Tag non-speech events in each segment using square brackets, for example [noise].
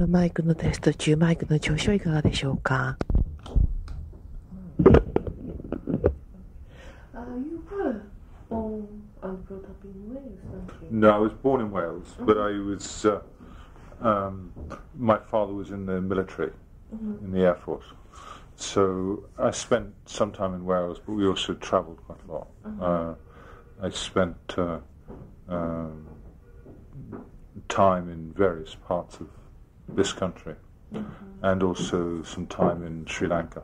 マイクのテスト中、マイクの調子はいかがでしょうか Uh, you were born and brought up in Wales, weren't you? No, I was born in Wales, but I was. Uh, um, my father was in the military, in the Air Force. So I spent some time in Wales, but we also travelled quite a lot. Uh, I spent uh, um, time in various parts of this country, and also some time in Sri Lanka.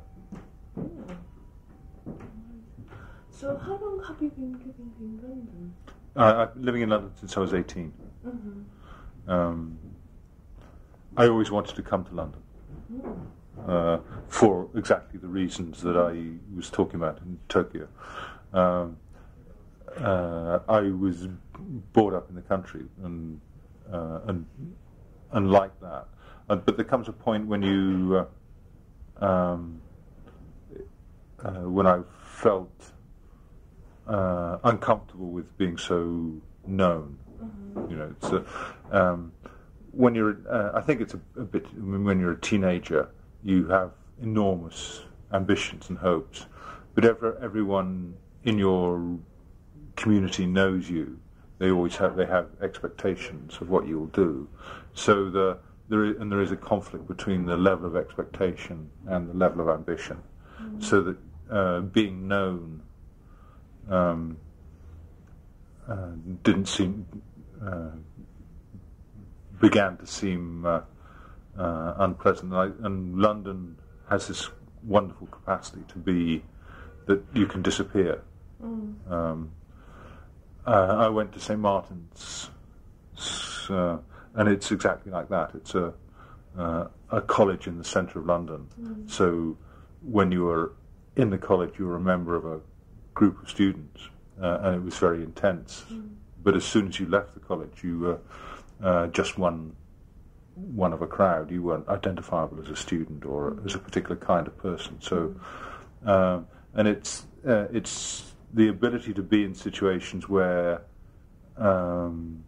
So how long have you been living in London? Uh, I've been living in London since I was 18. Um, I always wanted to come to London uh, for exactly the reasons that I was talking about in Tokyo. Um, uh, I was brought up in the country and uh, and and like that. Uh, but there comes a point when you uh, um, uh, when I felt uh, uncomfortable with being so known. You know, it's um, when you're. Uh, I think it's a, a bit when you're a teenager, you have enormous ambitions and hopes, but ever, everyone in your community knows you. They always have they have expectations of what you'll do. So the there is, and there is a conflict between the level of expectation and the level of ambition. So that uh, being known um, uh, didn't seem uh, began to seem uh, uh, unpleasant. And, I, and London has this wonderful capacity to be that you can disappear. Um, uh, I went to St Martin's, uh, and it's exactly like that. It's a uh, a college in the centre of London. So when you were in the college, you were a member of a group of students, uh, and it was very intense. But as soon as you left the college, you were uh, just one one of a crowd. You weren't identifiable as a student or as a particular kind of person. So, um, and it's uh, it's the ability to be in situations where um,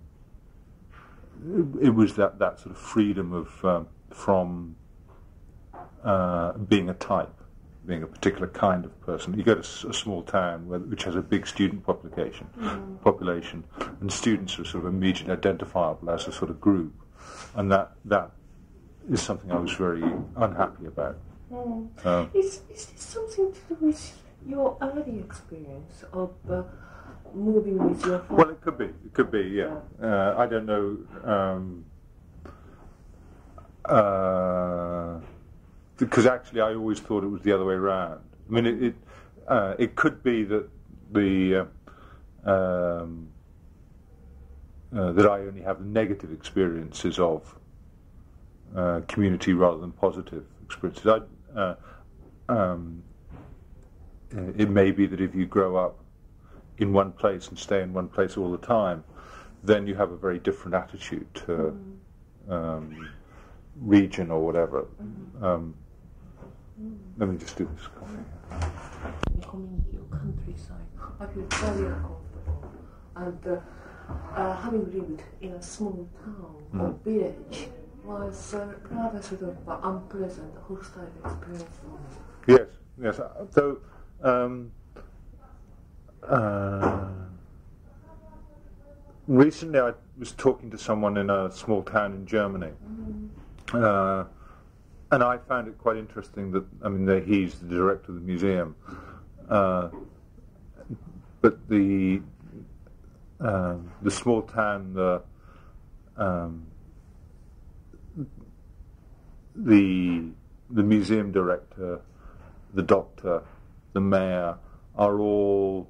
it, it was that, that sort of freedom of um, from uh, being a type, being a particular kind of person. You go to a small town where, which has a big student population, population, and students are sort of immediately identifiable as a sort of group, and that that is something I was very unhappy about. Um, Is, is this something to do with your early experience of uh, moving with your? Well, it could be. It could be. Yeah. Uh, I don't know. Um, uh, because actually, I always thought it was the other way around. I mean, it it, uh, it could be that the uh, um, uh, that I only have negative experiences of uh, community rather than positive experiences. I, uh, um, uh, it may be that if you grow up in one place and stay in one place all the time, then you have a very different attitude to um, region or whatever. Um, let me just do this coffee. community or countryside. I feel very uncomfortable. And uh, uh, having lived in a small town or village was uh, rather sort of unpleasant, hostile experience for me. Yes, yes. So, um, uh, recently I was talking to someone in a small town in Germany, uh, and I found it quite interesting that I mean that he's the director of the museum, uh, but the um, the small town, the um, the the museum director, the doctor, the mayor are all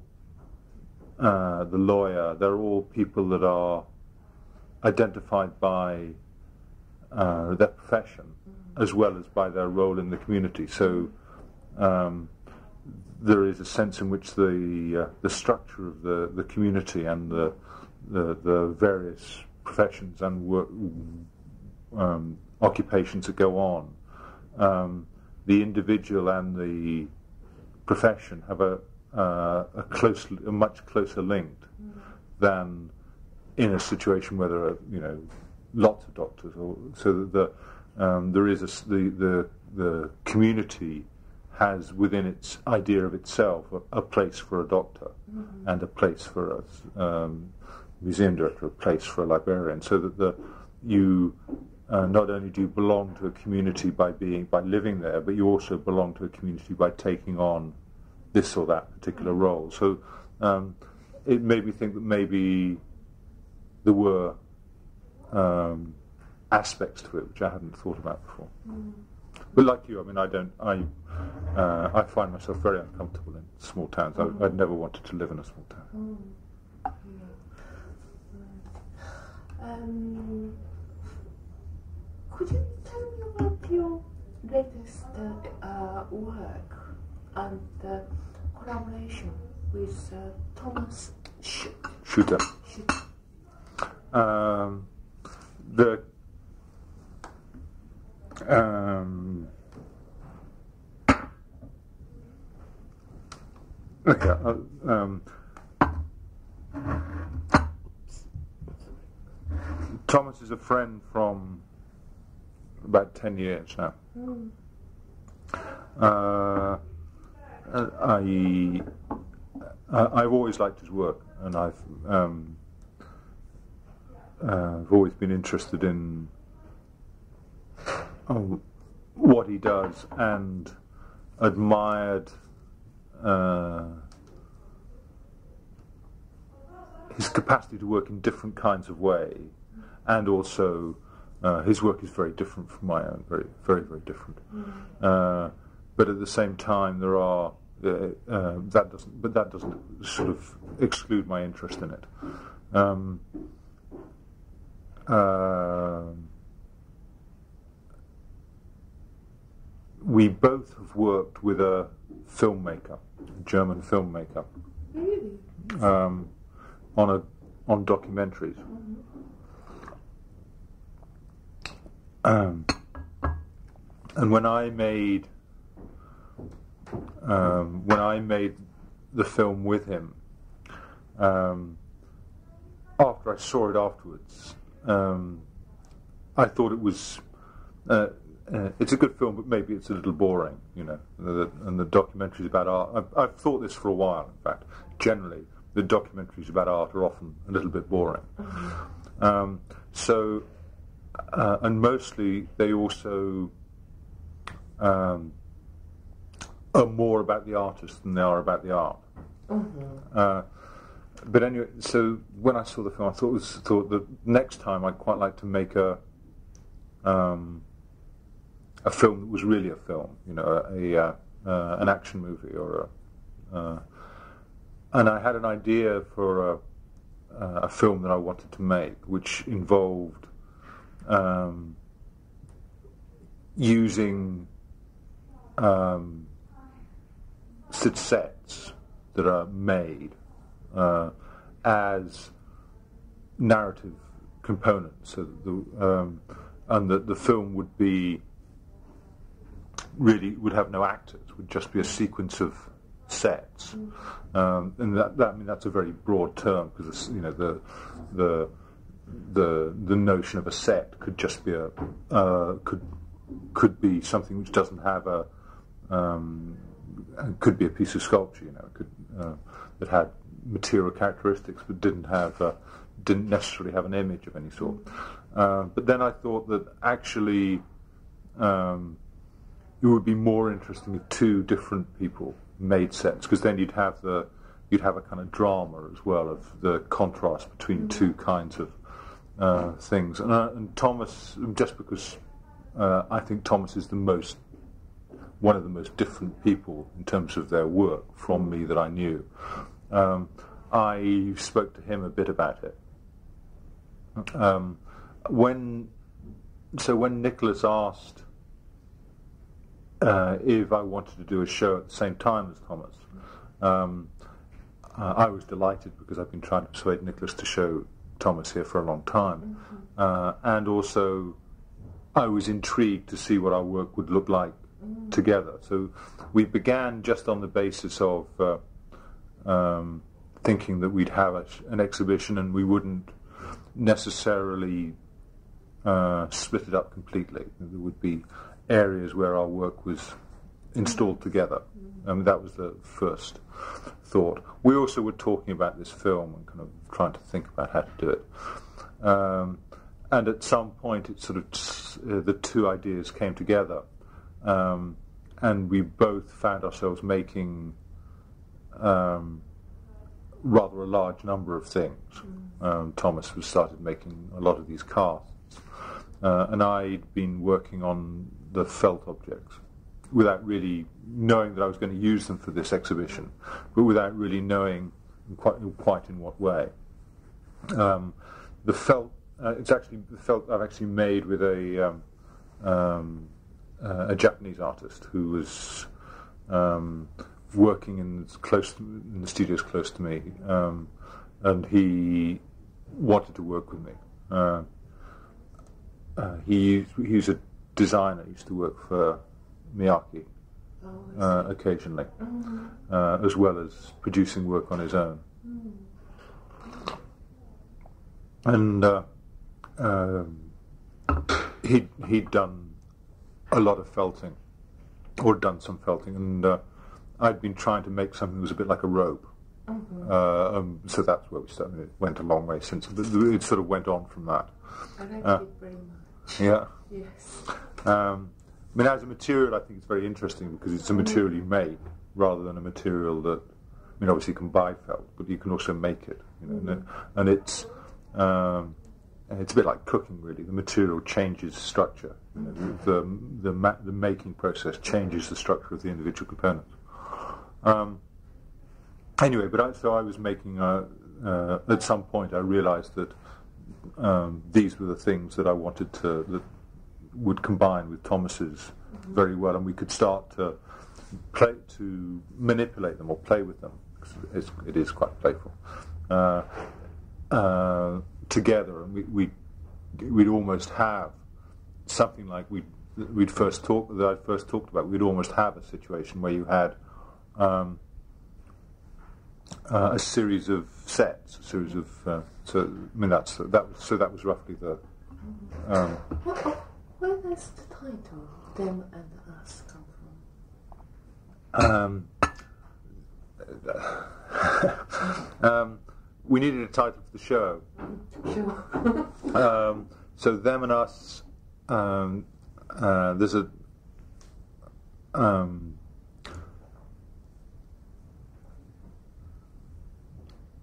uh, the lawyer. They're all people that are identified by uh, their profession as well as by their role in the community. So um, there is a sense in which the uh, the structure of the, the community and the the, the various professions and work, um, occupations that go on, um, the individual and the profession have a uh, a close, a much closer linked than in a situation where there are you know lots of doctors, or so that the um, there is a the, the the community has within its idea of itself a, a place for a doctor and a place for a um, museum director, a place for a librarian, so that the you uh, not only do you belong to a community by being by living there, but you also belong to a community by taking on this or that particular role. So um, it made me think that maybe there were um, aspects to it which I hadn't thought about before. But like you, I mean, I don't. I uh, I find myself very uncomfortable in small towns. I, I'd never wanted to live in a small town. Um, could you tell me about your latest uh, uh, work and uh, collaboration with uh, Thomas Sch- Schütte. Um, the um, okay. Uh, um, Thomas is a friend from about ten years now. Uh, I, I I've always liked his work, and I've um, uh, I've always been interested in um, what he does and admired uh, his capacity to work in different kinds of way, and also uh, his work is very different from my own, very, very, very different. Uh, but at the same time, there are uh, uh, that doesn't, but that doesn't sort of exclude my interest in it. Um, um, we both have worked with a filmmaker, a German filmmaker, Really? um, on a on documentaries. Um, and when I made um, when I made the film with him, um, after I saw it afterwards, um, I thought it was. Uh, uh, it's a good film, but maybe it's a little boring, you know. The, and the documentaries about art. I've, I've thought this for a while. In fact, generally, the documentaries about art are often a little bit boring. Um, so, uh, and mostly they also um, are more about the artist than they are about the art. Uh, but anyway, so when I saw the film, I thought was thought that next time I'd quite like to make a um, a film that was really a film, you know, a, a uh, uh, an action movie or a. Uh, and I had an idea for a, uh, a film that I wanted to make, which involved um, using um, sets that are made uh, as narrative components, so that the, um, and that the film would be really would have no actors, would just be a sequence of sets, um, and that, that I mean that's a very broad term because you know the the the the notion of a set could just be a uh, could could be something which doesn't have a um, could be a piece of sculpture, you know, it could uh, that had material characteristics but didn't have uh, didn't necessarily have an image of any sort. Uh, but then I thought that actually um, it would be more interesting if two different people made sets because then you'd have the you'd have a kind of drama as well of the contrast between two kinds of uh, things. And, uh, and Thomas, just because uh, I think Thomas is the most one of the most different people in terms of their work from me that I knew. Um, I spoke to him a bit about it. Um, when so when Nicholas asked uh, if I wanted to do a show at the same time as Thomas, um, uh, I was delighted because I've been trying to persuade Nicholas to show Thomas here for a long time, uh, and also I was intrigued to see what our work would look like together. So we began just on the basis of uh, um, thinking that we'd have a, an exhibition and we wouldn't necessarily uh, split it up completely. There would be areas where our work was installed together. Um, that was the first thought. We also were talking about this film and kind of trying to think about how to do it. Um, and at some point, it sort of uh, the two ideas came together, um, and we both found ourselves making um, rather a large number of things. Um, Thomas was started making a lot of these casts, uh, and I'd been working on the felt objects without really knowing that I was going to use them for this exhibition, but without really knowing quite, quite in what way. Um, the felt, uh, it's actually the felt I've actually made with a um, um, uh, a Japanese artist who was um, working in close in the studios close to me, um, and he wanted to work with me. Uh, uh, he he was a designer. He used to work for Miyake Oh, uh, occasionally, uh, as well as producing work on his own. And uh, um, he'd, he'd done a lot of felting, or done some felting, and uh, I'd been trying to make something that was a bit like a robe. Uh, um, so that's where we started. It went a long way since. It sort of went on from that. I like Uh, it very much. Yeah. Yes. Um, I mean, as a material, I think it's very interesting because it's a material you make rather than a material that. I mean, obviously you can buy felt, but you can also make it. You know, and, it- and it's um, it's a bit like cooking, really. The material changes structure. Know, the the, ma- the making process changes the structure of the individual components. Um, anyway, but I, so I was making. A, uh, at some point, I realised that um, these were the things that I wanted to that would combine with Thomas's very well, and we could start to play to manipulate them or play with them. It's, it is quite playful uh, uh, together, and we, we we'd almost have something like we we'd first talked that I first talked about. We'd almost have a situation where you had. Um, uh, a series of sets, a series of. Uh, so I mean that's that was so that was roughly the. Um, oh, where does the title "Them and Us" come from? um, [laughs] um, we needed a title for the show, [laughs] Sure. um, so them and us. Um, uh, there's a. Um,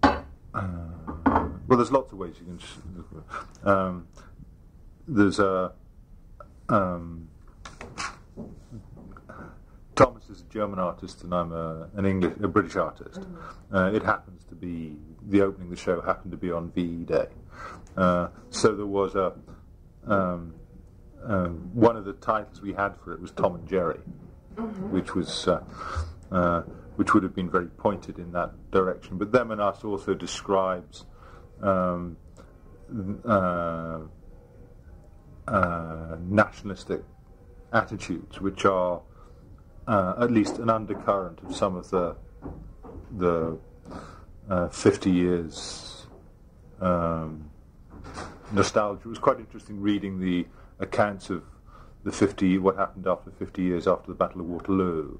uh, well, there's lots of ways you can. Um, there's a. Um, Thomas is a German artist, and I'm a, an English, a British artist. Uh, it happens to be the opening of the show happened to be on VE Day, uh, so there was a um, um, one of the titles we had for it was Tom and Jerry, which was uh, uh, which would have been very pointed in that direction. But them and us also describes. Um, uh, uh, nationalistic attitudes, which are uh, at least an undercurrent of some of the the uh, 50 years um, nostalgia. It was quite interesting reading the accounts of the 50 what happened after 50 years after the Battle of Waterloo,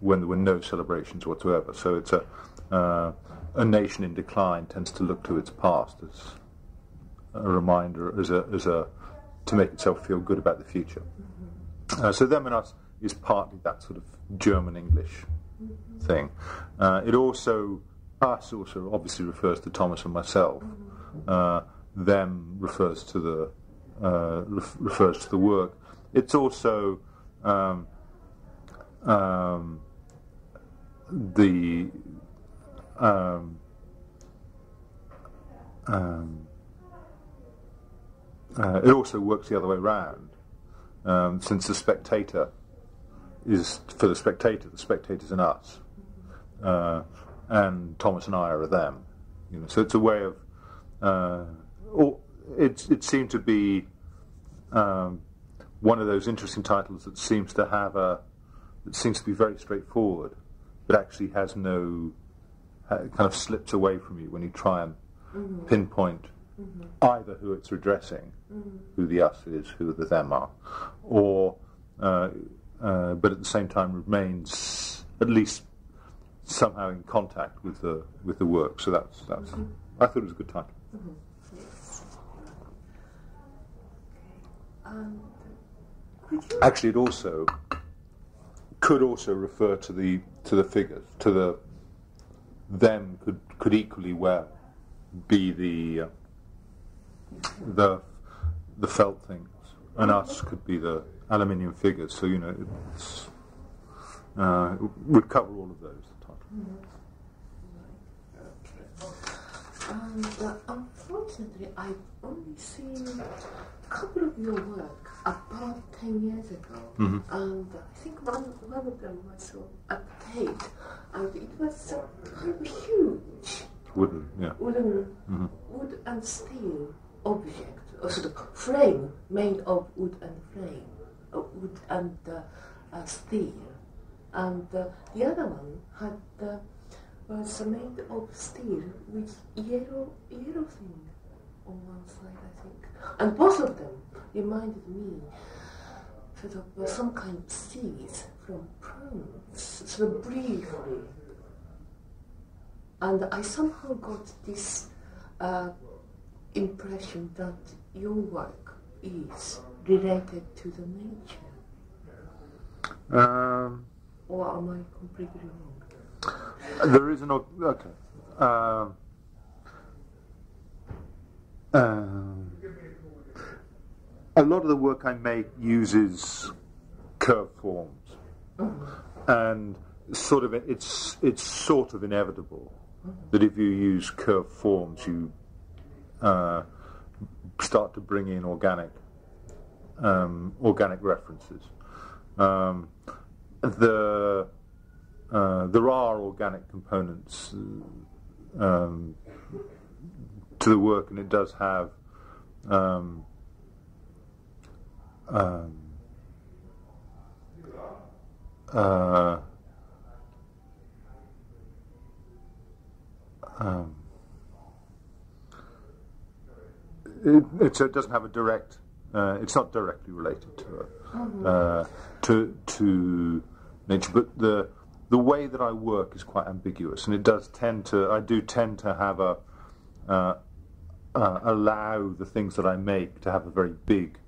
when there were no celebrations whatsoever. So it's a uh, a nation in decline tends to look to its past as a reminder, as a as a to make itself feel good about the future. Uh, so them and us is partly that sort of German English thing. Uh, it also us also obviously refers to Thomas and myself. Uh, them refers to the uh, refers to the work. It's also um, um, the um, um, uh, it also works the other way round, um, since the spectator is for the spectator, the spectator's in us, uh, and Thomas and I are them. You know, so it's a way of. Uh, it it seemed to be um, one of those interesting titles that seems to have a that seems to be very straightforward, but actually has no ha- kind of slips away from you when you try and pinpoint either who it's addressing, who the us is, who the them are, or uh, uh, but at the same time remains at least somehow in contact with the with the work. So that's that's. I thought it was a good title. You Actually, it also could also refer to the to the figures, to the them could could equally well be the uh, the the felt things, and us could be the aluminium figures. So you know, it's, uh, it would cover all of those. The title. And uh, unfortunately, I've only seen a couple of your work about 10 years ago. Mhm. And I think one, one of them was at Tate. And it was kind of huge Wooden, yeah. wooden, Mhm. wood and steel object, or sort of frame made of wood and frame, uh, wood and uh, uh, steel. And uh, the other one had uh, was made of steel with yellow yellow thing on one side, I think. And both of them reminded me sort of uh, some kind of seeds from prawns, sort of briefly. And I somehow got this uh, impression that your work is related to the nature, Um, or am I completely wrong? There is an o- okay. Um, um, a lot of the work I make uses curved forms, and sort of it's it's sort of inevitable that if you use curved forms, you uh, start to bring in organic um, organic references. Um, the uh, there are organic components um, to the work, and it does have um, um, uh, um, it, it's, it doesn't have a direct. Uh, it's not directly related to it, uh, to to nature, but the the way that I work is quite ambiguous, and it does tend to. I do tend to have a uh, uh, allow the things that I make to have a very big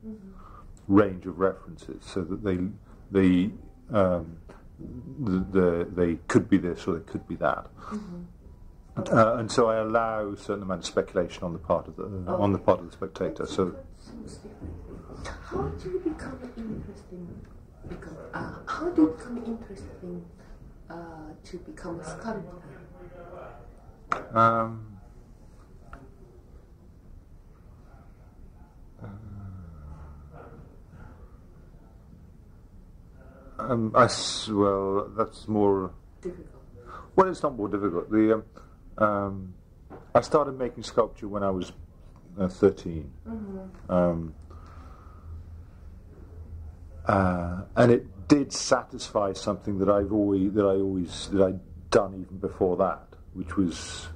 range of references, so that they they um, the, the they could be this or they could be that. Uh, and so I allow a certain amount of speculation on the part of the on the part of the spectator. So How do you become interesting? Become, uh, how do you become interesting uh, to become a sculptor? Um, um, I well, that's more. Difficult. Well, it's not more difficult. The um, um, I started making sculpture when I was uh, 13 um, uh, and it did satisfy something that I've always that I always that I'd done even before that, which was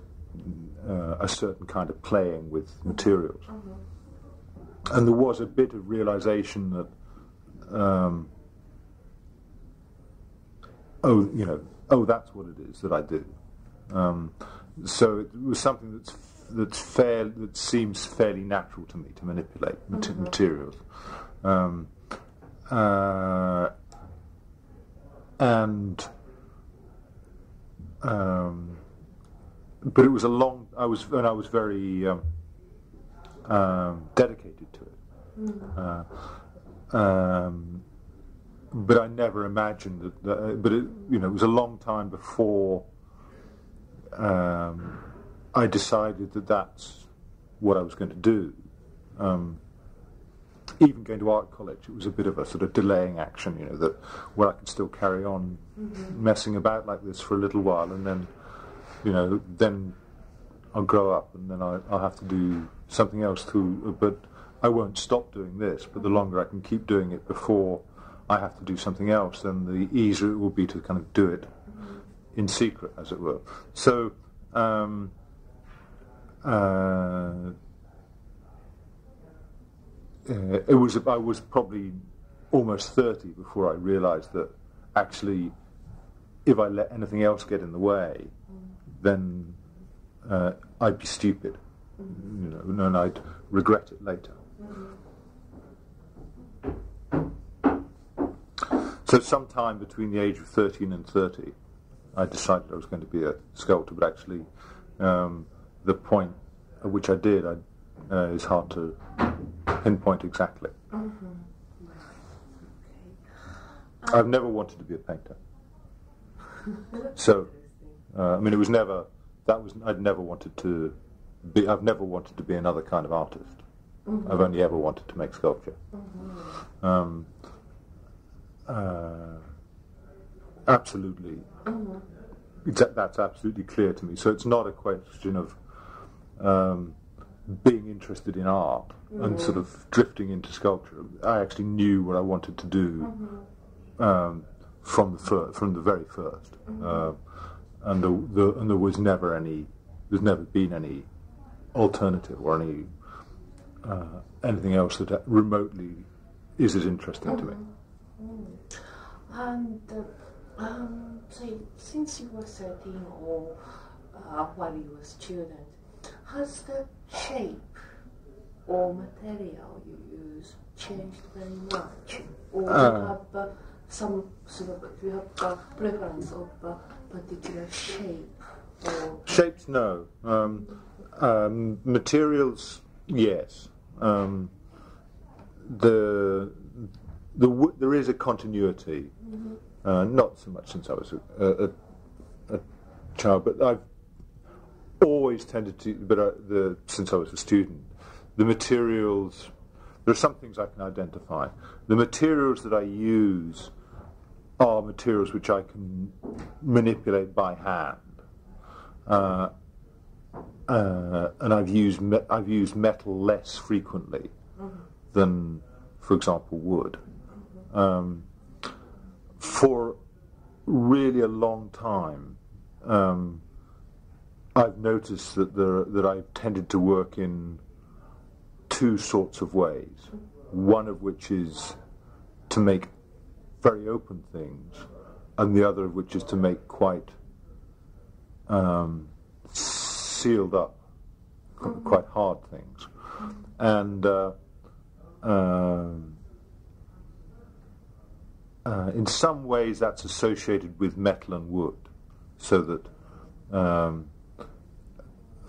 uh, a certain kind of playing with materials. And there was a bit of realization that, um, oh, you know, oh, that's what it is that I do. Um, so it was something that's that's fair that seems fairly natural to me to manipulate mat- materials. Um, uh, and um, but it was a long. I was and I was very um, um, dedicated to it. Uh, um, but I never imagined that. that but it, you know, it was a long time before um, I decided that that's what I was going to do. Even going to art college, it was a bit of a sort of delaying action, you know, that where I could still carry on messing about like this for a little while, and then, you know, then I'll grow up, and then I, I'll have to do something else too. But I won't stop doing this. But the longer I can keep doing it before I have to do something else, then the easier it will be to kind of do it in secret, as it were. So. Um, uh, uh, it was I was probably almost thirty before I realised that actually, if I let anything else get in the way, then uh, I'd be stupid, you know, and I'd regret it later. So sometime between the age of 13 and 30, I decided I was going to be a sculptor, but actually um, the point at which I did I, uh, is hard to pinpoint exactly. I've never wanted to be a painter. So, uh, I mean, it was never, that was, I'd never wanted to be, I've never wanted to be another kind of artist. I've only ever wanted to make sculpture. Um, uh, absolutely. It's, that's absolutely clear to me. So it's not a question of um, being interested in art and sort of drifting into sculpture. I actually knew what I wanted to do um, from the fir- from the very 1st uh, and the, the, and there was never any there's never been any alternative or any uh, anything else that remotely is as interesting to me. And uh, um, say, since you were 13 or uh, while you were a student, has the shape or material you use changed very much? Or do you Uh. have uh, some sort of, do you have a preference of a particular shape? Or Shapes, no. Um, um, materials, yes. Um, the the w- there is a continuity. Uh, not so much since I was a, a, a, a child, but I've always tended to. But uh, the since I was a student, the materials. There are some things I can identify. The materials that I use are materials which I can manipulate by hand. Uh, uh, and I've used me- I've used metal less frequently than, for example, wood. Um, for really a long time, um, I've noticed that there, that I've tended to work in two sorts of ways. One of which is to make very open things, and the other of which is to make quite um, sealed up, qu- quite hard things. And uh, um, uh, in some ways, that's associated with metal and wood, so that um,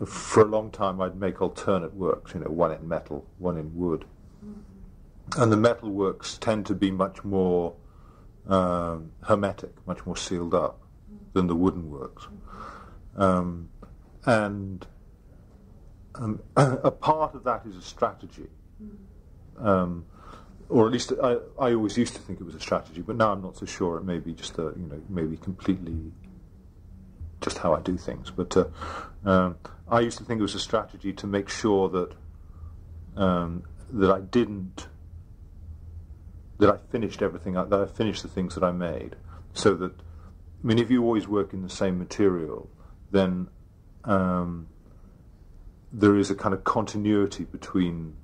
for a long time I'd make alternate works, you know, one in metal, one in wood. And the metal works tend to be much more um, hermetic, much more sealed up than the wooden works. Um, and um, [clears throat] a part of that is a strategy. Um, or at least I, I always used to think it was a strategy, but now I'm not so sure. It may be just a, you know, maybe completely just how I do things. But uh, um, I used to think it was a strategy to make sure that um, that I didn't that I finished everything, that I finished the things that I made, so that I mean, if you always work in the same material, then um, there is a kind of continuity between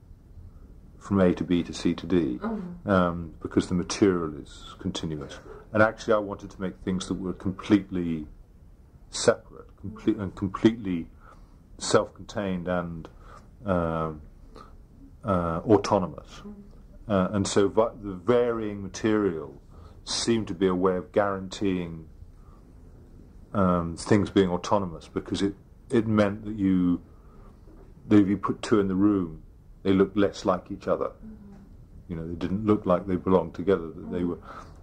from A to B to C to D, um, because the material is continuous. And actually, I wanted to make things that were completely separate, complete and completely self-contained and um, uh, autonomous. Uh, and so, va- the varying material seemed to be a way of guaranteeing um, things being autonomous because it, it meant that you that if you put two in the room, they looked less like each other. You know, they didn't look like they belonged together. That they were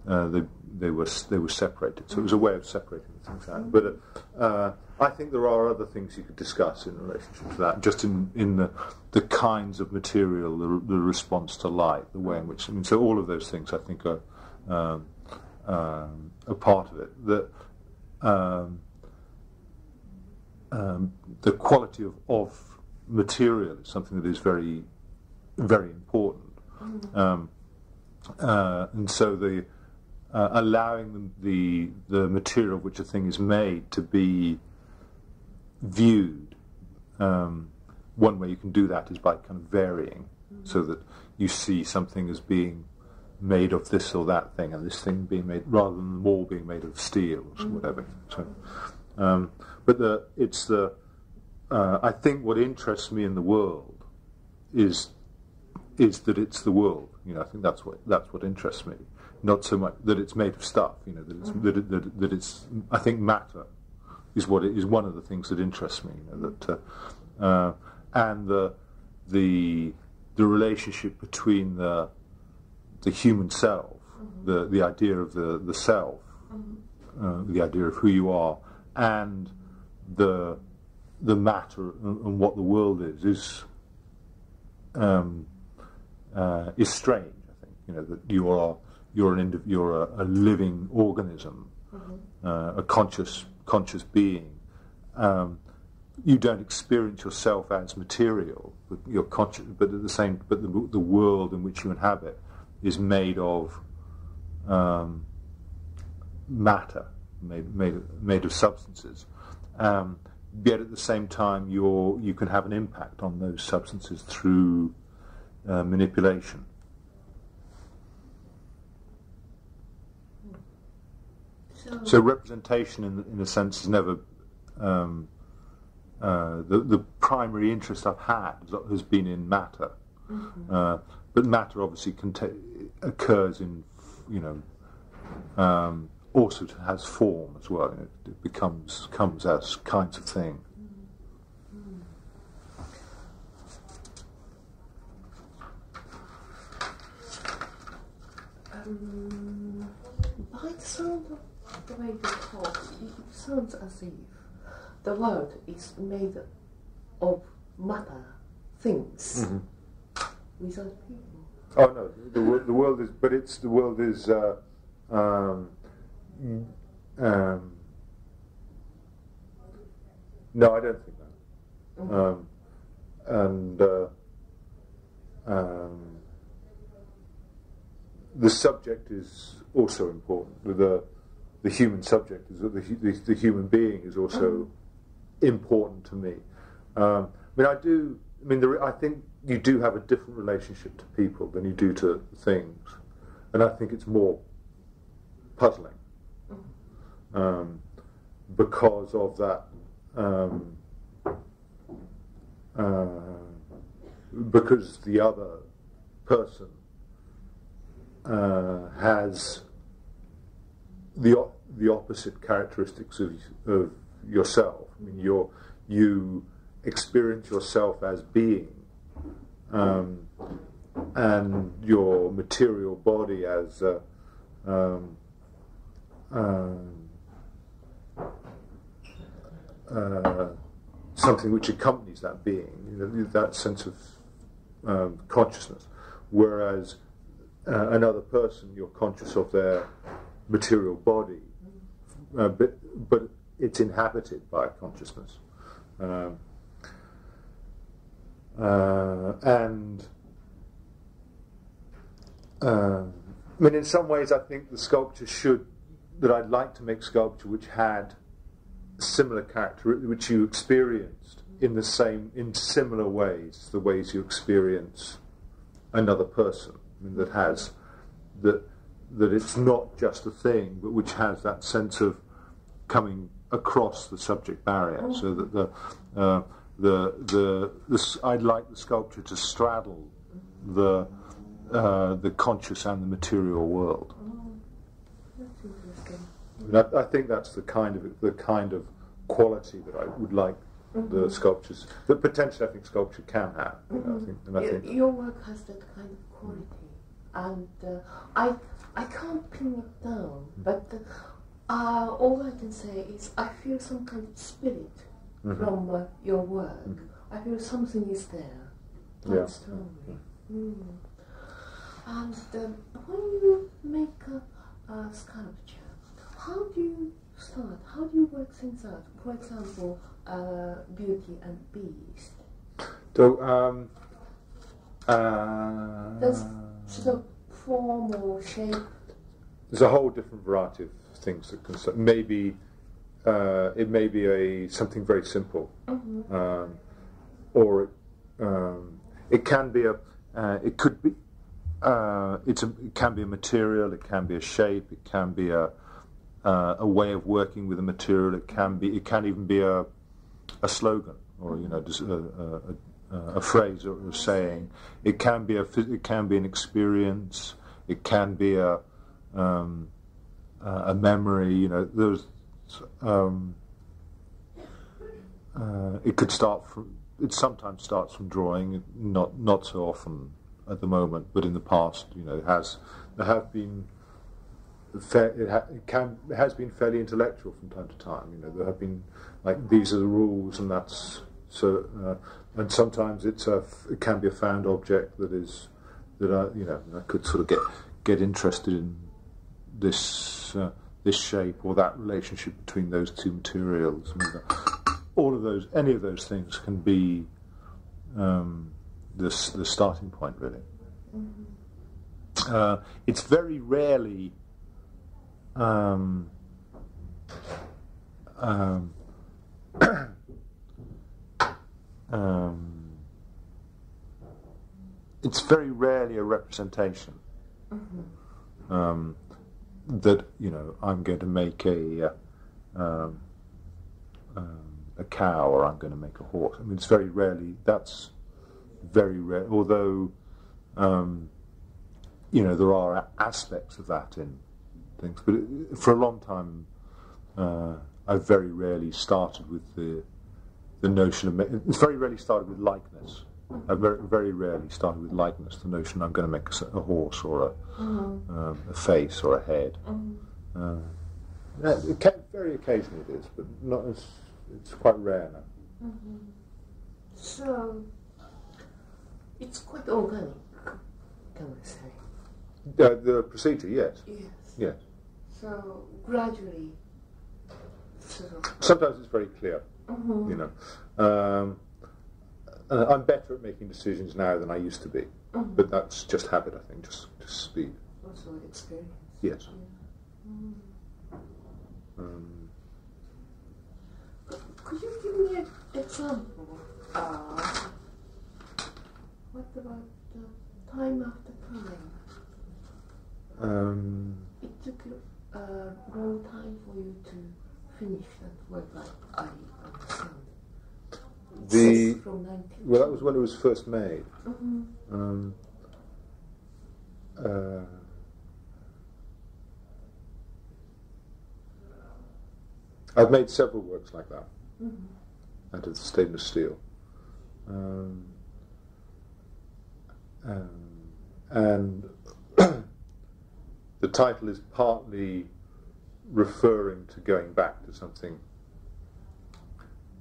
uh, they they were they were separated. So it was a way of separating the things out. But uh, I think there are other things you could discuss in relationship to that. Just in in the the kinds of material, the, the response to light, the way in which I mean, so all of those things I think are um, um, a part of it. That um, um, the quality of, of material is something that is very, very important. Um, uh, and so the uh, allowing the, the the material of which a thing is made to be viewed. Um, one way you can do that is by kind of varying, so that you see something as being made of this or that thing, and this thing being made rather than the wall being made of steel or whatever. So, um, but the it's the uh, I think what interests me in the world is is that it's the world. You know, I think that's what that's what interests me. Not so much that it's made of stuff. You know, that it's that, it, that, that it's. I think matter is what it is one of the things that interests me. You know, that uh, uh, and the the the relationship between the the human self, the the idea of the the self, uh, the idea of who you are, and the the matter and, and what the world is is um, uh, is strange. I think you know that you are you're an indiv- you're a, a living organism, uh, a conscious conscious being. Um, you don't experience yourself as material, but you're conscious. But at the same, but the, the world in which you inhabit is made of um, matter, made made made of substances. Um, yet at the same time, you you can have an impact on those substances through uh, manipulation. So, So representation, in, in a sense, is never um, uh, the the primary interest I've had has been in matter, uh, but matter obviously conta- occurs in you know um, also has form as well. It, it becomes comes as kinds of thing. um, by the sound of the way you talk, it sounds as if the world is made of matter, things, without people. Oh no, the, the world is, but it's the world is. Uh, um, mm, um, no, I don't think that. Um, and uh, um, the subject is also important. The the human subject is the, the, the human being is also important to me. Um, I mean, I do. I mean, there, I think you do have a different relationship to people than you do to things, and I think it's more puzzling um, because of that. Um, uh, because the other person uh, has the the opposite characteristics of of yourself. I mean, you you experience yourself as being, um, and your material body as um, um, uh, something which accompanies that being, you know, that sense of um, consciousness. Whereas uh, another person, you're conscious of their material body, uh, but, but it's inhabited by consciousness. Um, uh, and um, I mean, in some ways, I think the sculpture should, that I'd like to make sculpture which had similar character, which you experienced in the same, in similar ways, the ways you experience another person. I mean, that has that that it's not just a thing, but which has that sense of coming across the subject barrier, so that the uh, the the this, I'd like the sculpture to straddle the uh, the conscious and the material world. That's I, think that's the kind of the kind of quality that I would like the sculptures that potentially I think sculpture can have. You know, I think, and I think Your work has that kind of quality, and uh, I I can't pin it down, but uh, all I can say is I feel some kind of spirit from uh, your work. I feel something is there, quite Yeah. strongly. Mm. And um, when you make a, a sculpture, how do you start? How do you work things out? For example, uh, Beauty and Beast. so. Um, uh, Does of form or shape there's a whole different variety of things that can maybe uh, it may be a something very simple, um, or it, um, it can be a uh, it could be uh, it's a, it can be a material, it can be a shape, it can be a uh, a way of working with a material. It can be, it can even be a a slogan or you know just a, a, a, a phrase or a saying. It can be a, it can be an experience. It can be a um, a memory. You know, there's um, uh, it could start from. It sometimes starts from drawing, not not so often at the moment, but in the past, you know, it has there have been. It, ha, it can it has been fairly intellectual from time to time. You know, there have been like these are the rules, and that's so. Uh, and sometimes it's a it can be a found object that is that I you know I could sort of get get interested in this uh, this shape or that relationship between those two materials. I mean, all of those, any of those things can be um, the the starting point, really. Uh, it's very rarely. Um, um, [coughs] um, it's very rarely a representation um, that you know I'm going to make a uh, um, um, a cow or I'm going to make a horse. I mean, it's very rarely. That's very rare. Although um, you know there are aspects of that in things, but it, for a long time uh, I've very rarely started with the the notion of. Ma- it's very rarely started with likeness. I've very, very rarely started with likeness. The notion I'm going to make a horse or a, um, a face or a head. Uh, yeah, it very occasionally it is, but not as. It's quite rare now. So it's quite organic, can I say? Uh, the procedure, yes, Yes. yes. So gradually, of. Sometimes it's very clear, you know. Um, uh, I'm better at making decisions now than I used to be, but that's just habit, I think, just just speed. Also experience. Yes. Um, Could you give me an example? Uh, what about the time after time? um, It took a uh, long time for you to finish that work, like I. the Six from 19. well, that was when it was first made. Um, uh, I've made several works like that out of stainless steel. Um, um, and [coughs] the title is partly referring to going back to something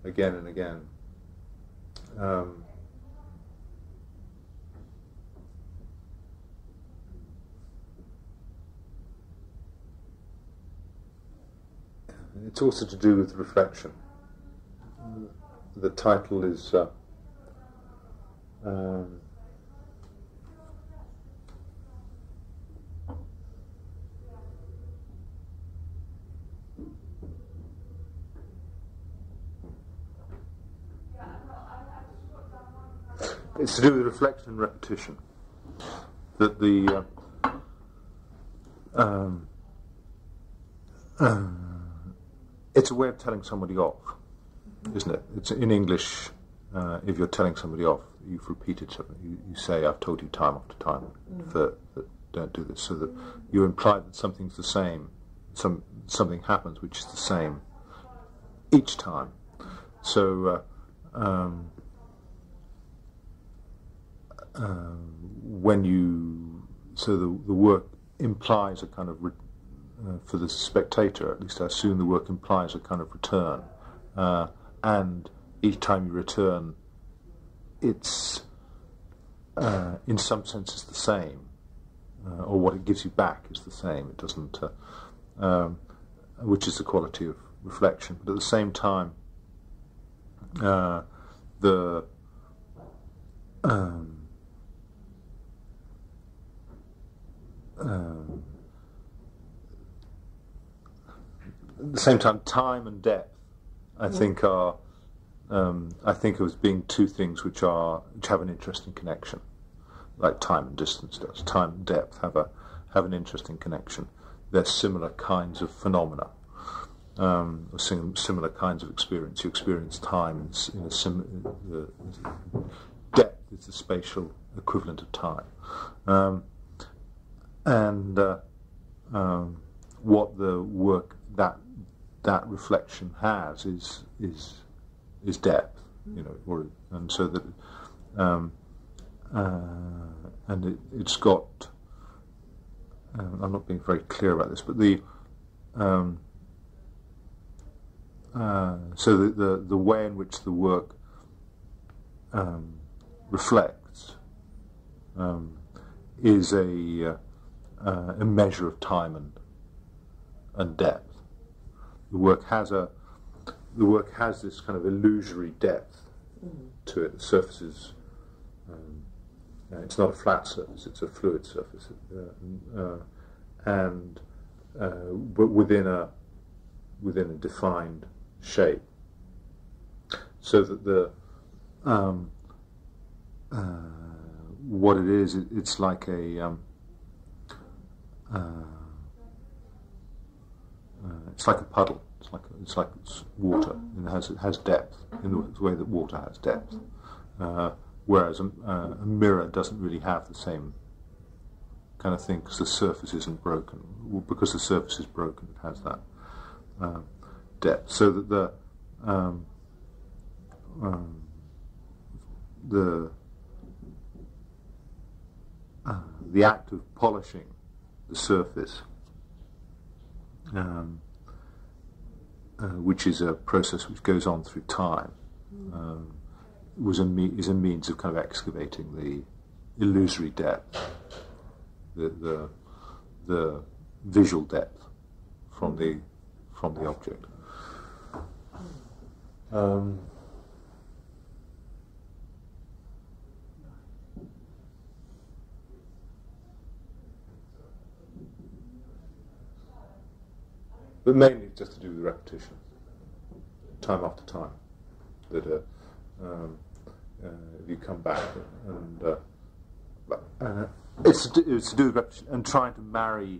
again and again. Um, it's also to do with reflection. The title is uh, um, It's to do with reflection and repetition. That the uh, um, um, it's a way of telling somebody off, isn't it? It's in English. Uh, if you're telling somebody off, you've repeated something. You, you say, "I've told you time after time that, that don't do this," so that you imply that something's the same. Some something happens which is the same each time. So. Uh, um, um, when you so the the work implies a kind of re, uh, for the spectator at least I assume the work implies a kind of return. Uh, and each time you return it's uh, in some sense it's the same uh, or what it gives you back is the same. It doesn't uh, um, which is the quality of reflection. But at the same time uh, the um, um, at the same time, time and depth, I think are, um, I think of as being two things which are which have an interesting connection. like time and distance does. Time and depth have a have an interesting connection. They're similar kinds of phenomena, um, similar kinds of experience. You experience time in, in a sim- the depth is the spatial equivalent of time, um, and uh, um, what the work that that reflection has is is is depth, you know, or, and so that um, uh, and it, it's got. Um, I'm not being very clear about this, but the um, uh, so the, the the way in which the work um, reflects um, is a uh, uh, a measure of time and and depth. The work has a the work has this kind of illusory depth to it. The surface is um, uh, it's not a flat surface; it's a fluid surface, uh, uh, and uh, but within a within a defined shape, so that the um, uh, what it is, it, it's like a um, it's like a puddle. It's like it's like it's water, and it has it has depth in the, the way that water has depth. Uh, whereas a, uh, a mirror doesn't really have the same kind of thing because the surface isn't broken. Well, Because the surface is broken, it has that uh, depth. So that the um, um, the uh, the act of polishing the surface, um, uh, which is a process which goes on through time, um, was a is a means of kind of excavating the illusory depth, the the, the visual depth from the from the object. Um, but mainly just to do with repetition, time after time. That uh, um, uh, you come back and uh, uh, it's, to do, it's to do with repetition and trying to marry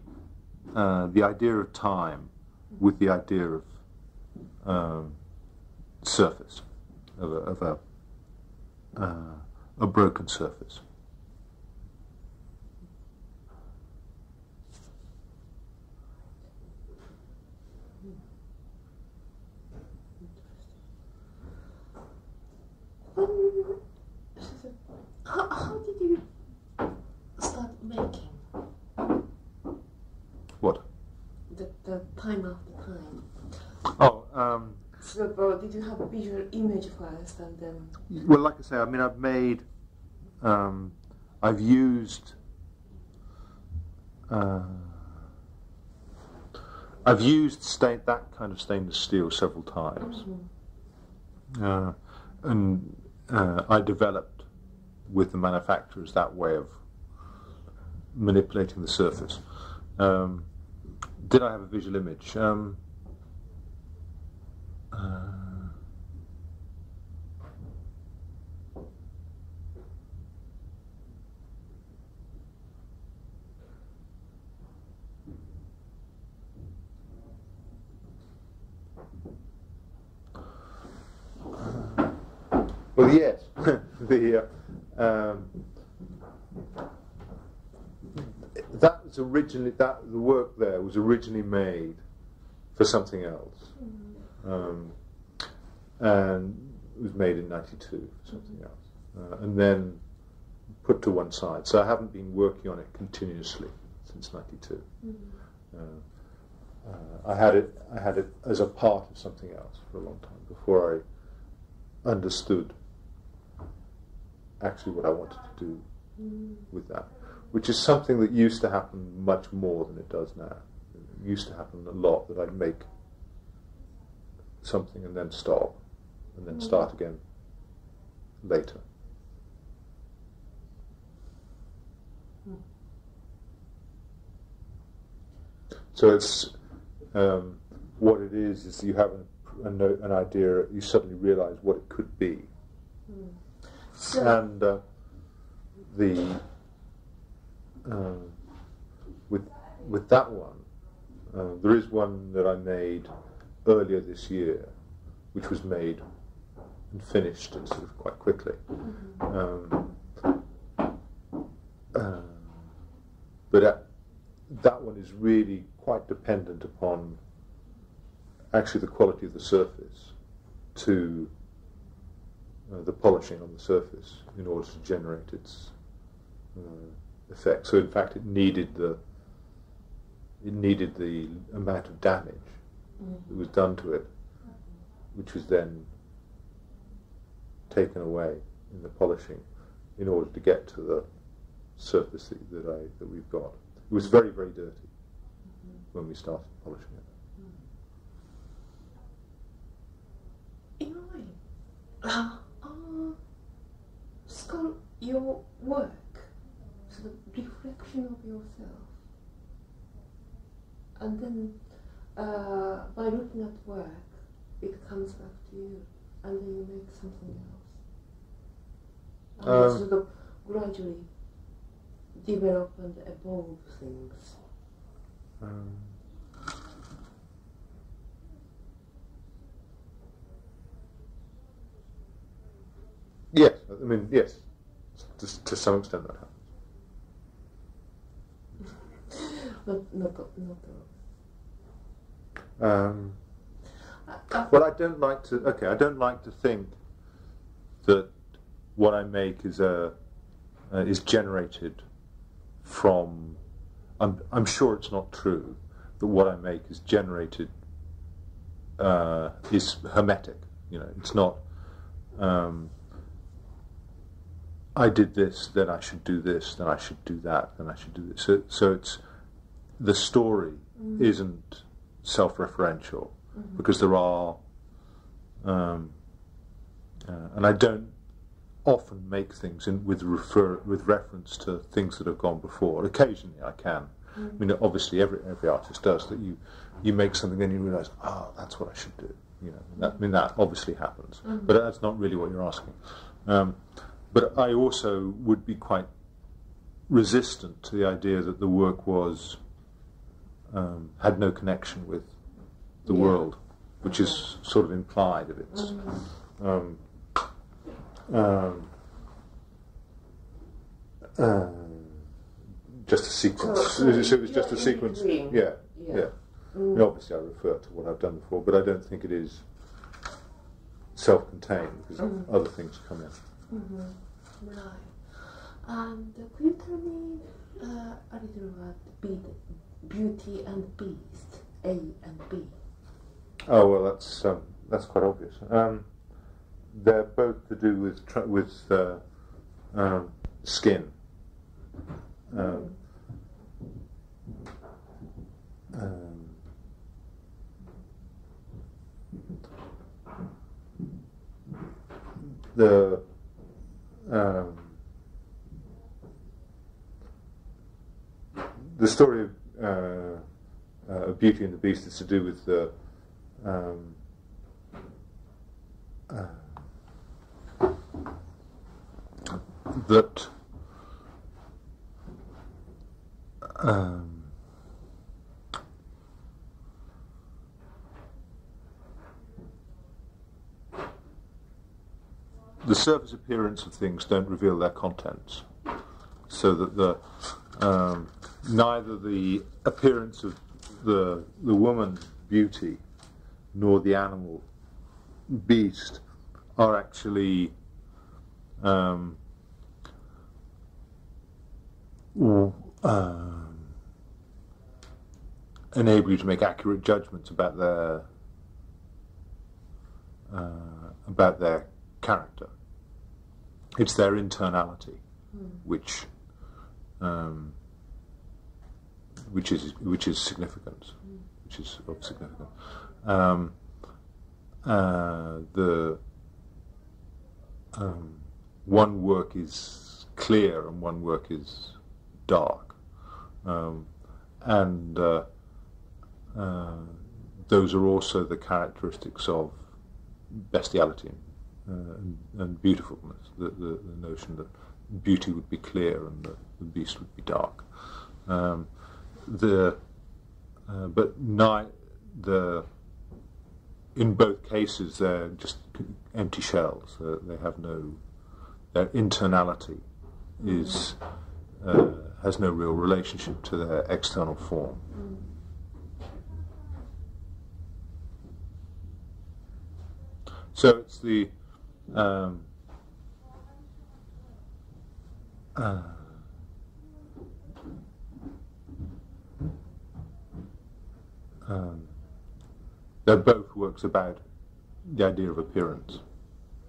uh, the idea of time with the idea of um, surface of a, of a, uh, a broken surface. Um, how, how did you start making What? the, the time after time? Oh, um, So, uh, did you have a visual image first and then? Well, like I say, I mean, I've made, um, I've used, uh, I've used stain, that kind of stainless steel several times, uh, and uh, I developed with the manufacturers that way of manipulating the surface. Um, did I have a visual image? Um, uh, Well, yes. [laughs] the uh, um, that was originally that the work there was originally made for something else, um, and it was made in '92 for something else, uh, and then put to one side. So I haven't been working on it continuously since '92. Uh, uh, I had it. I had it as a part of something else for a long time before I understood actually what I wanted to do with that, which is something that used to happen much more than it does now. It used to happen a lot that I'd make something and then stop, and then start again later. So it's um, what it is is you have a, a no, an idea, you suddenly realise what it could be, And uh, the uh, with with that one, uh, there is one that I made earlier this year, which was made and finished sort of quite quickly. Um, uh, but uh, that one is really quite dependent upon actually the quality of the surface to uh, the polishing on the surface in order to generate its uh, effect. So in fact, it needed the it needed the amount of damage that was done to it, which was then taken away in the polishing in order to get to the surface that, I that we've got. It was very very dirty when we started polishing it. In a uh, uh, your work, so the reflection of yourself, and then uh, by looking at work, it comes back to you, and then you make something else. And Um, sort of gradually develop and evolve things. Um, yes, I mean yes, to, to some extent that happens. [laughs] Not, not, not. Um, Uh, uh, well, I don't like to. Okay, I don't like to think that what I make is a uh, is generated from. I'm I'm sure it's not true that what I make is generated uh, is hermetic. You know, it's not. Um, I did this, then I should do this, then I should do that, then I should do this. So, so it's the story isn't self-referential because there are, um, uh, and I don't often make things in, with refer with reference to things that have gone before. Occasionally, I can. I mean, obviously, every every artist does that. You you make something, then you realise, oh, that's what I should do. You know, that, I mean, that obviously happens, but that's not really what you're asking. Um, but I also would be quite resistant to the idea that the work was um, had no connection with the Yeah. world, which is sort of implied if it's um, um, uh, just a sequence. So- so it was just a sequence. Yeah, Yeah. yeah. I mean, obviously, I refer to what I've done before, but I don't think it is self-contained because other things come in. Right. And me uh, a little about Be- Beauty and Beast, A and B? Oh well, that's um, that's quite obvious. Um, they're both to do with with uh, um, skin. Um, um, the um, the story of uh, uh, Beauty and the Beast is to do with the um, uh, that um, the surface appearance of things don't reveal their contents, so that the um, neither the appearance of the the woman beauty nor the animal beast are actually um, um, enable you to make accurate judgments about their uh, about their character. It's their internality, which um, which is which is significant, which is of significance. Um, uh, the um, one work is clear and one work is dark, um, and uh, uh, those are also the characteristics of bestiality uh, and, and beautifulness. The, the, the notion that beauty would be clear and the, the beast would be dark. Um, the uh, but ni- the in both cases they're just empty shells. Uh, they have no their internality is uh, has no real relationship to their external form. So it's the um, uh, um, they're both works about the idea of appearance.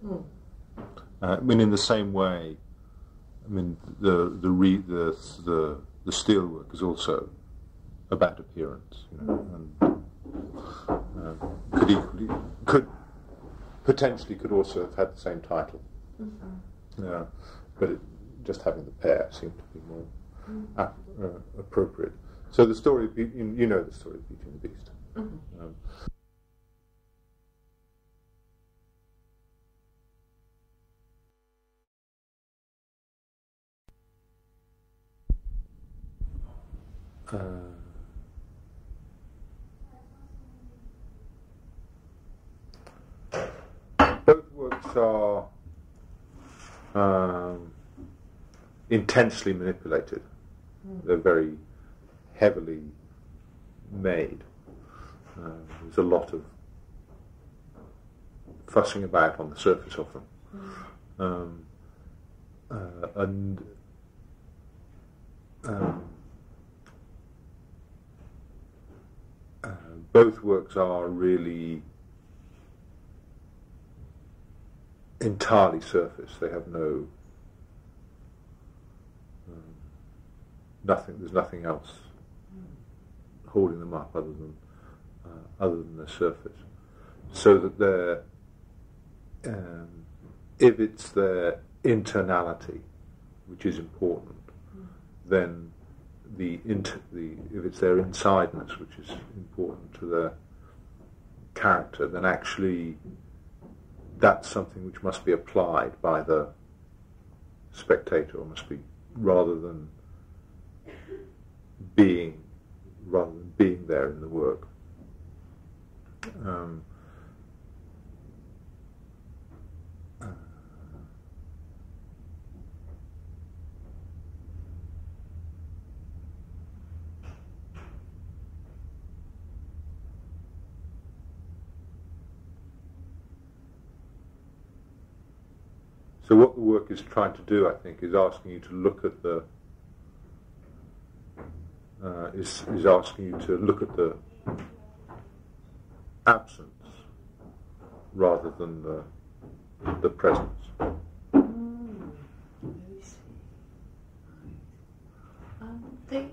Uh, I mean, in the same way, I mean, the the re, the the the steelwork is also about appearance, you know, and uh, could equally could potentially could also have had the same title. Yeah, but it, just having the pair seemed to be more ap- uh, appropriate. So the story, of Be- you you know the story of Beauty and the Beast. Um, uh, both works are um, intensely manipulated. They're very heavily made. Uh, there's a lot of fussing about on the surface of them. Um, uh, and um, uh, both works are really entirely surface. They have no um, nothing. There's nothing else holding them up other than uh, other than the surface. So that um, if it's their internality which is important, then the, inter- the if it's their insideness which is important to their character, then actually that's something which must be applied by the spectator, or must be rather than being rather than being there in the work. Um, So what the work is trying to do, I think, is asking you to look at the uh, is is asking you to look at the absence rather than the the presence. Mm. Um, they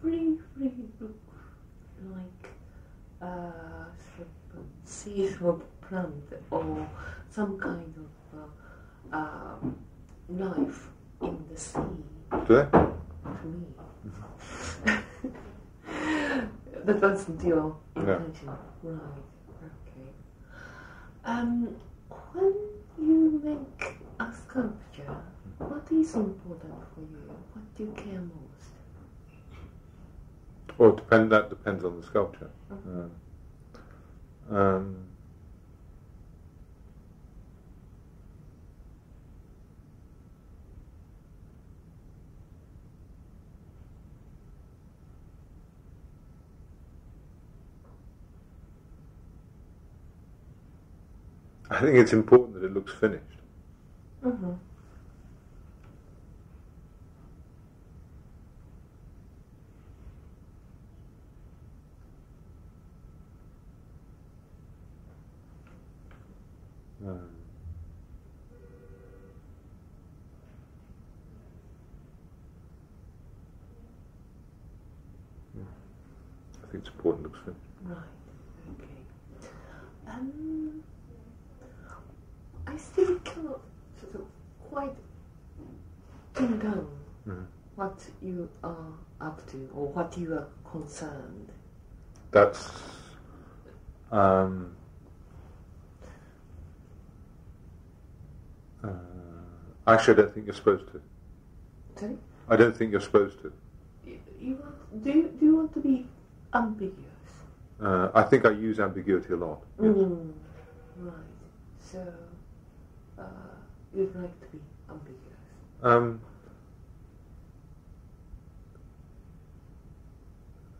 really, really look like uh, seeds of plant or some kind of uh, um, life in the sea Do they? to me. [laughs] that wasn't your No. intention, right? Okay. Um, when you make a sculpture, what is important for you? What do you care most? Well, depend. That depends on the sculpture. Um, um, I think it's important that it looks finished. Mm-hmm. Um. I think it's important it looks finished. Right. Okay. Um, I still cannot sort of quite pin down Mhm. what you are up to or what you are concerned. That's um, uh, actually I don't think you're supposed to. Sorry? I don't think you're supposed to. You, you want, do, you, do you want to be ambiguous? Uh, I think I use ambiguity a lot. yes. Mm, right. So, uh, you'd like to be ambiguous. Um,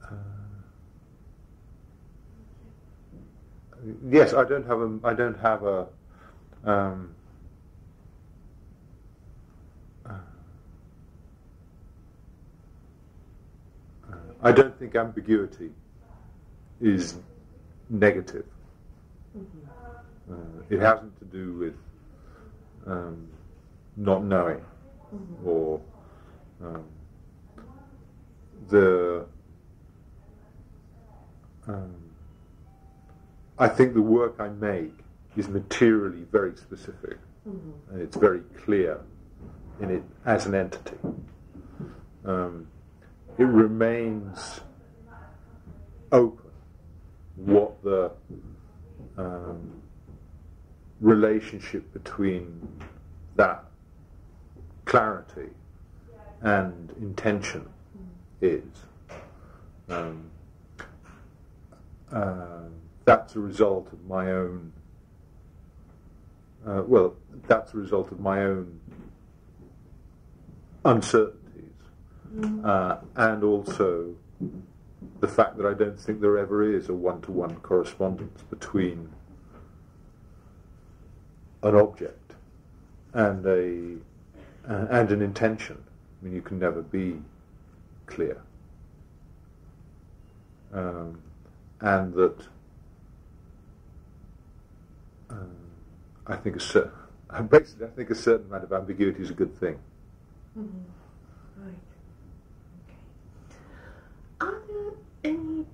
uh, yes, I don't have a. I don't have a. Um, uh, uh, I don't think ambiguity is negative. Uh, it hasn't to do with um, not knowing or um, the. Um, I think the work I make is materially very specific, and it's very clear in it as an entity. Um, it remains open what the um, relationship between that clarity and intention is. Um, uh, that's a result of my own. Uh, well, that's a result of my own uncertainties, uh, and also the fact that I don't think there ever is a one-to-one correspondence between an object and a uh, and an intention. I mean, you can never be clear, um, and that um, I think a cer- basically I think a certain amount of ambiguity is a good thing. Right. Okay. Are there any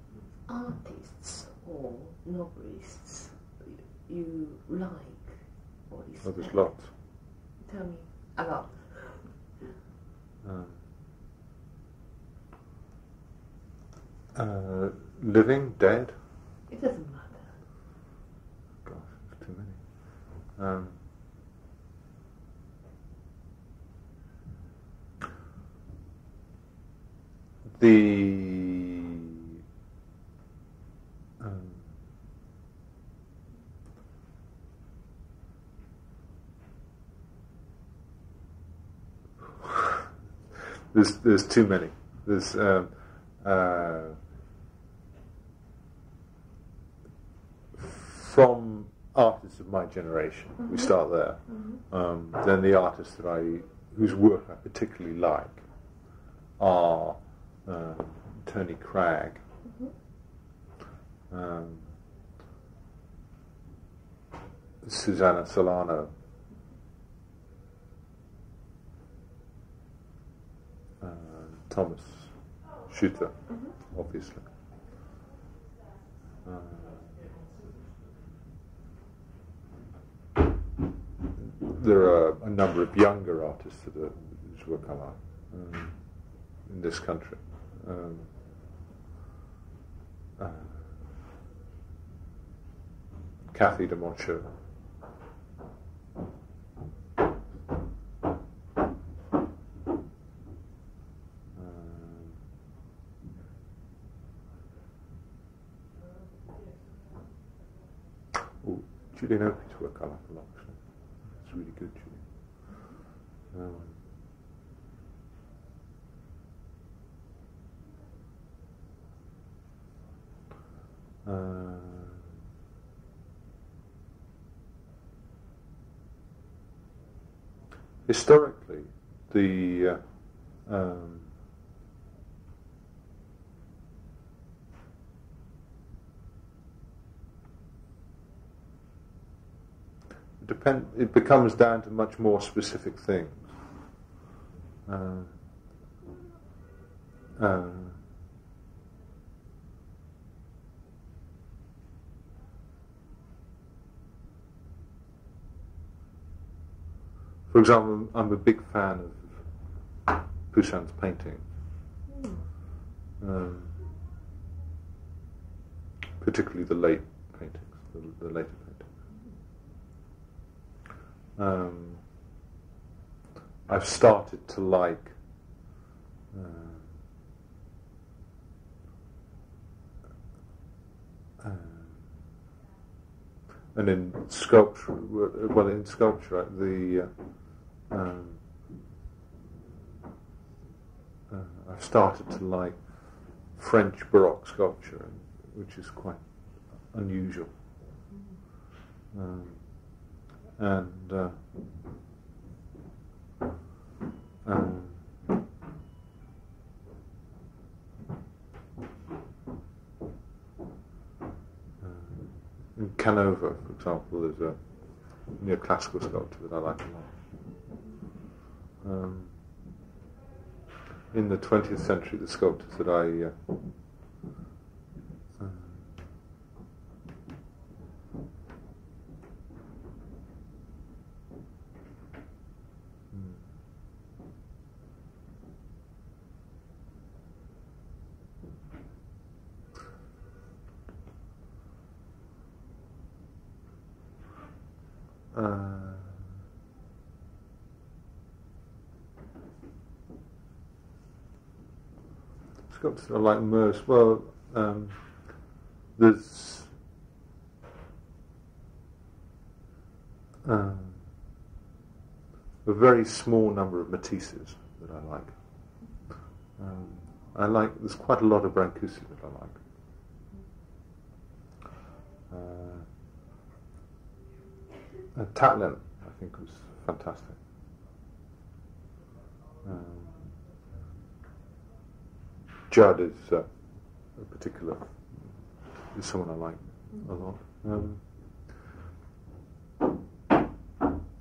artists or novelists you like Oh, respect? there's lots. Tell me about. Um, uh, living, dead. It doesn't matter. Gosh, there's too many. Um, the there's there's too many. There's um, uh, from artists of my generation. We start there. Um, then the artists that I, whose work I particularly like, are um, Tony Cragg, um, Susana Solano, uh, Thomas Schütte, obviously. Uh, there are a number of younger artists that are, work I like um, in this country. Um, uh, Cathy de Monchaux. Um, oh, Work I like a lot. Actually. It's really good, Julian. Um, uh, historically, the uh, um, depend. It becomes down to much more specific things. Uh, uh, for example, I'm a big fan of Poussin's painting, um, particularly the late paintings, the, the later paintings. Um, I've started to like uh, and in sculpture, well, in sculpture, the uh, um, uh, I've started to like French Baroque sculpture, which is quite unusual. Um, and uh, um, in Canova, for example, there's a neoclassical sculpture that I like a lot. Um, in the 20th century, the sculptors that I uh, sort of like most. Well, um, there's um, a very small number of Matisses that I like. Um, I like. There's quite a lot of Brancusi that I like. Uh, Tatlin, I think, was fantastic. Um, Judd is uh, a particular is someone I like a lot. Um,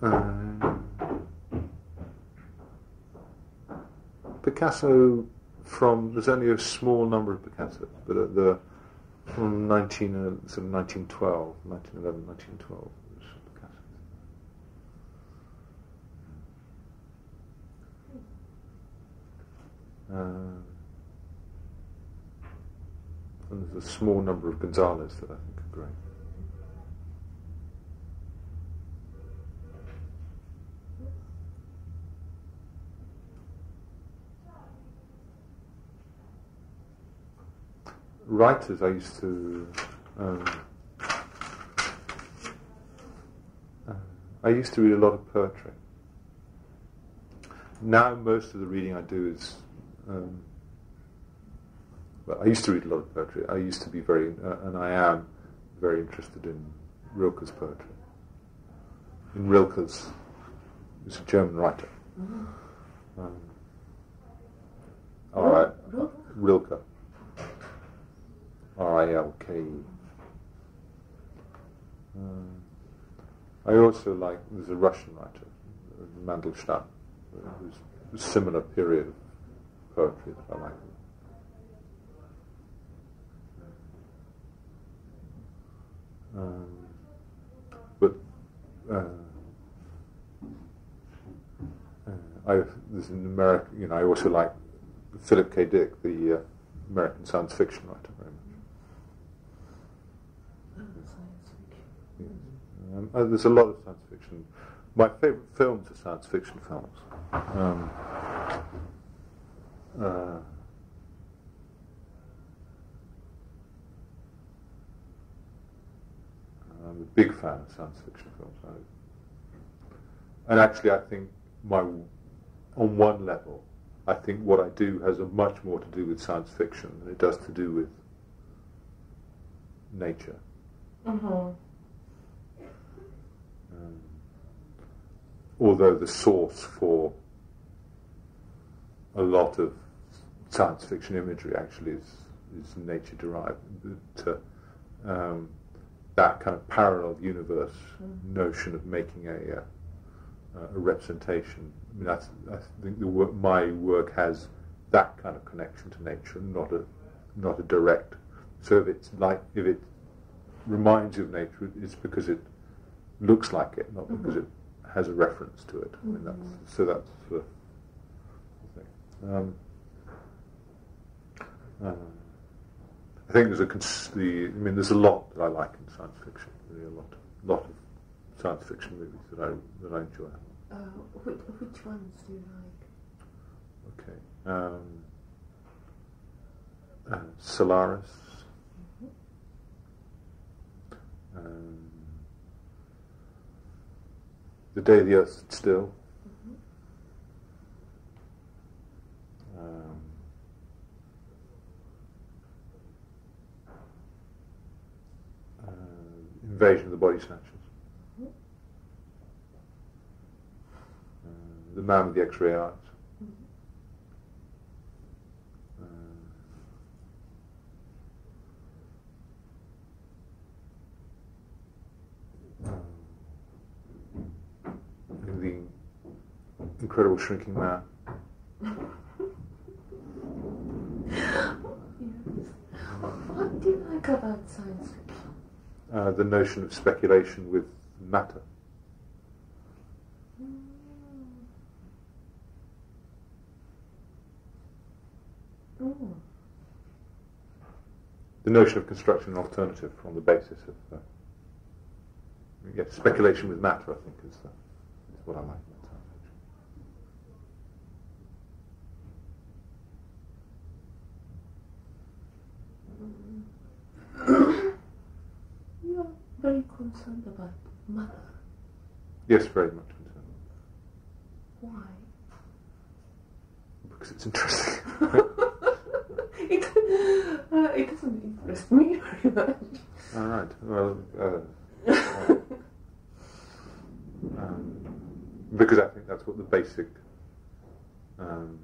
uh, Picasso from there's only a small number of Picassos, but at the from 19 uh, sort of 1912, 1911, 1912. Uh, and there's a small number of Gonzales that I think are great. Writers, I used to. Um, uh, I used to read a lot of poetry. Now, most of the reading I do is um, well, I used to read a lot of poetry. I used to be very, uh, and I am very interested in Rilke's poetry. In Rilke's, he's a German writer. Mm-hmm. Um, all right, Rilke. R I L K E. Um, I also like, there's a Russian writer, Mandelstam, who's a similar period of poetry that I like. Um, but uh, uh, I, there's an American, you know, I also like Philip K. Dick, the uh, American science fiction writer, very much. Yes. Um, uh, there's a lot of science fiction. My favourite films are science fiction films. Um, uh, I'm a big fan of science fiction films. And actually, I think my on one level, I think what I do has a much more to do with science fiction than it does to do with nature. Mm-hmm. Um, although the source for a lot of science fiction imagery actually is, is nature derived. But, uh, um, that kind of parallel universe mm. notion of making a, uh, a representation. I, mean, that's, I think the work, my work has that kind of connection to nature, not a not a direct. So if it's like if it reminds you of nature, it's because it looks like it, not mm-hmm. because it has a reference to it. Mm-hmm. I mean, that's, mm-hmm. so that's the, the thing. Um, uh, I think there's a cons- the, I mean, there's a lot that I like in science fiction. Really, a lot, lot of science fiction movies that I that I enjoy. Uh, which, which ones do you like? Okay. Um, uh, Solaris. Um, the day the earth stood still. Um, uh, invasion of the body snatchers. The man with the X-ray eyes. Uh, the incredible shrinking man. What do you like about science fiction? Uh, the notion of speculation with matter. Mm. The notion of constructing an alternative on the basis of uh, yeah, speculation with matter, I think, is, uh, is what I like about science [coughs] fiction. You are very concerned about mother. Yes, very much concerned. Why? Because it's interesting. [laughs] it, uh, it doesn't interest me very much. All right. Well, uh, uh, [laughs] um, because I think that's what the basic. Um,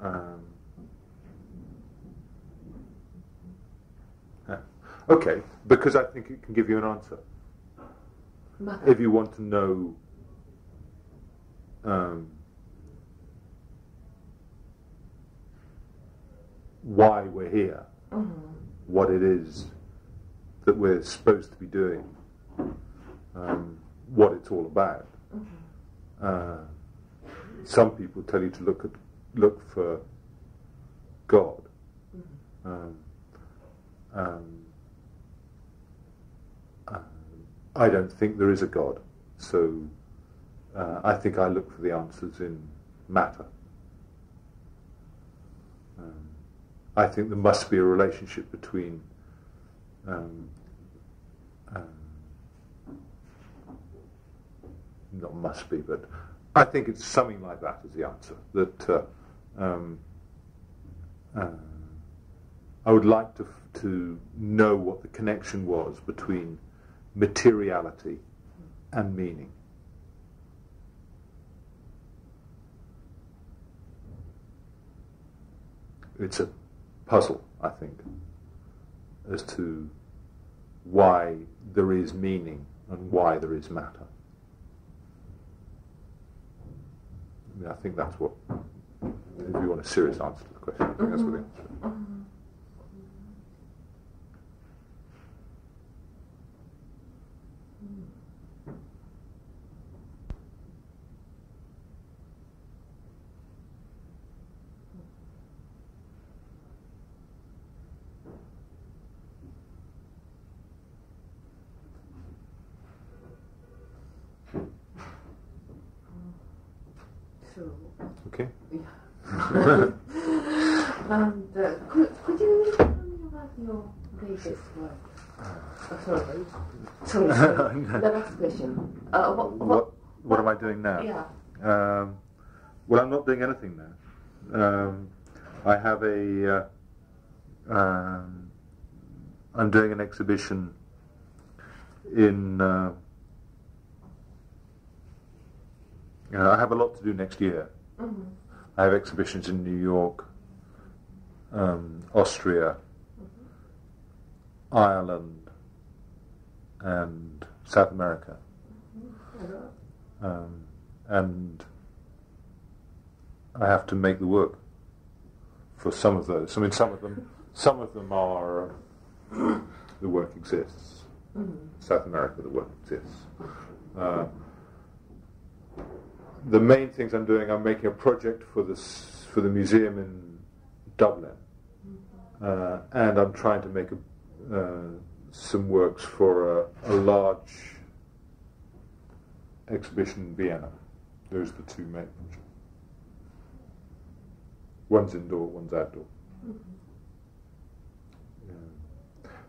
um, uh, okay, because I think it can give you an answer. Mother. If you want to know um, why we're here, Mhm. what it is that we're supposed to be doing, um, what it's all about. Uh, some people tell you to look at look for God. Um, um, uh, I don't think there is a God, so uh, I think I look for the answers in matter. Um, I think there must be a relationship between um, um, not must be, but I think it's something like that is the answer. That uh, um, uh, I would like to to know what the connection was between materiality and meaning. It's a puzzle, I think, as to why there is meaning and why there is matter. I, mean, I think that's what, if you want a serious answer to the question, I think that's what the answer is. Mm-hmm. So, Okay. yeah. and uh, could, could you tell me about your Oh, sorry. Sorry, the last question. Uh, what, what, What, what am I doing now? Yeah. Um, well, I'm not doing anything now. Um, I have a. Uh, um, I'm doing an exhibition in. Uh, you know, I have a lot to do next year. Mhm. I have exhibitions in New York, um, Austria, Ireland, and South America. Um, and I have to make the work for some of those. I mean, some of them, some of them are uh, [coughs] the work exists. South America, the work exists. Uh, the main things I'm doing, I'm making a project for this for the museum in Dublin, uh, and I'm trying to make a, some works for a, a large exhibition in Vienna, those are the two main ones. One's indoor, one's outdoor. Yeah.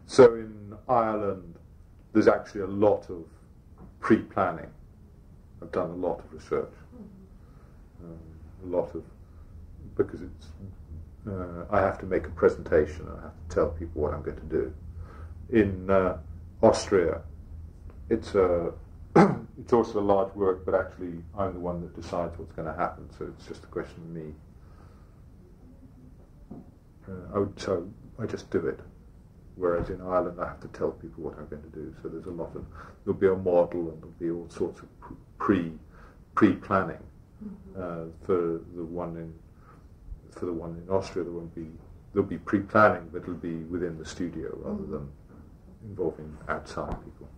So in Ireland, there's actually a lot of pre-planning. I've done a lot of research, um, a lot of because it's uh, I have to make a presentation. I have to tell people what I'm going to do. In uh, Austria, it's a [clears throat] it's also a large work, but actually I'm the one that decides what's going to happen. So it's just a question of me. Uh, I would, so I just do it. Whereas in Ireland, I have to tell people what I'm going to do. So there's a lot of there'll be a model and there'll be all sorts of pre pre planning mm-hmm. uh, for the one in for the one in Austria. There won't be there'll be pre planning, but it'll be within the studio rather mm-hmm. than involving outside people.